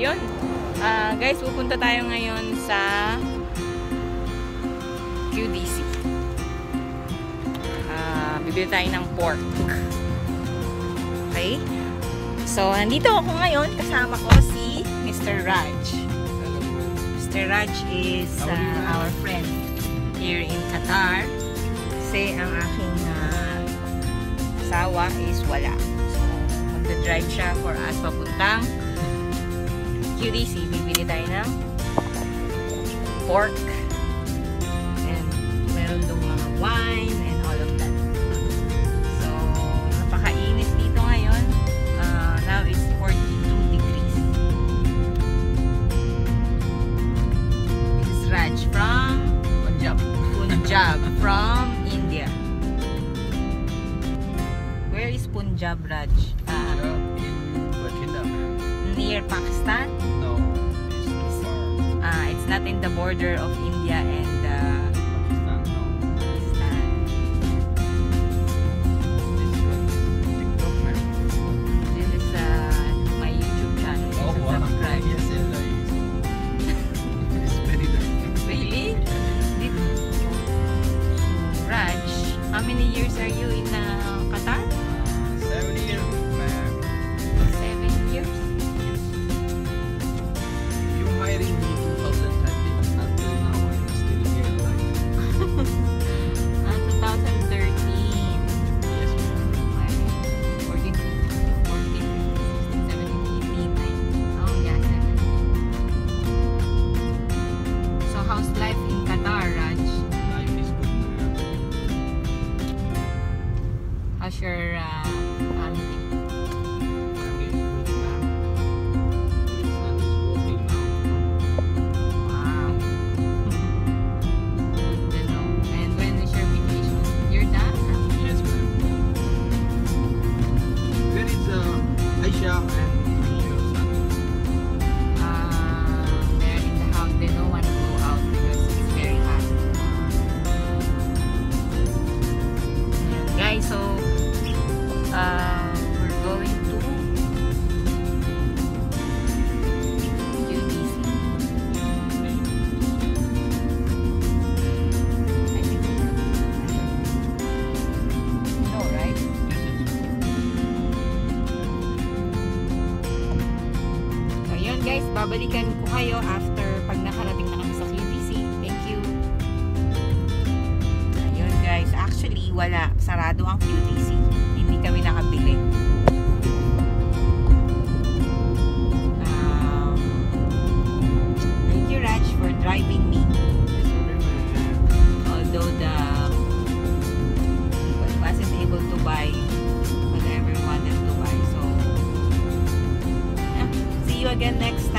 ayun. Ah, guys, pupunta tayo ngayon sa QDC. Ah, bibili tayo ng pork. Okay? So, nandito ako ngayon. Kasama ko si Mr. Raj. Mr. Raj is uh, our friend here in Qatar. Kasi ang aking uh, asawa is wala. So, magdadrive siya for us papuntang QDC. Bibili tayo ng pork. And meron dong mga wine and all of that. So, napakainit dito ngayon. Uh, now it's 42 degrees. This is Raj from Punjab. Punjab from India. Where is Punjab, Raj? Uh. Near Pakistan? No, it's. Uh, it's not in the border of India and uh, Pakistan, no. Pakistan. This is TikTok, man. This is uh, my YouTube channel. Oh, wow. subscribe. Yes, yes, it's very nice. Really? Did, Raj, how many years are you in uh, babalikan ko kayo after pag nakarating na kami sa QVC. Thank you. Ayun guys, actually wala. Sarado ang QVC. Hindi kami nakabili. Um, thank you Raj for driving me. Although the wasn't able to buy whatever we wanted to buy. So, see you again next